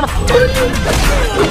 wanna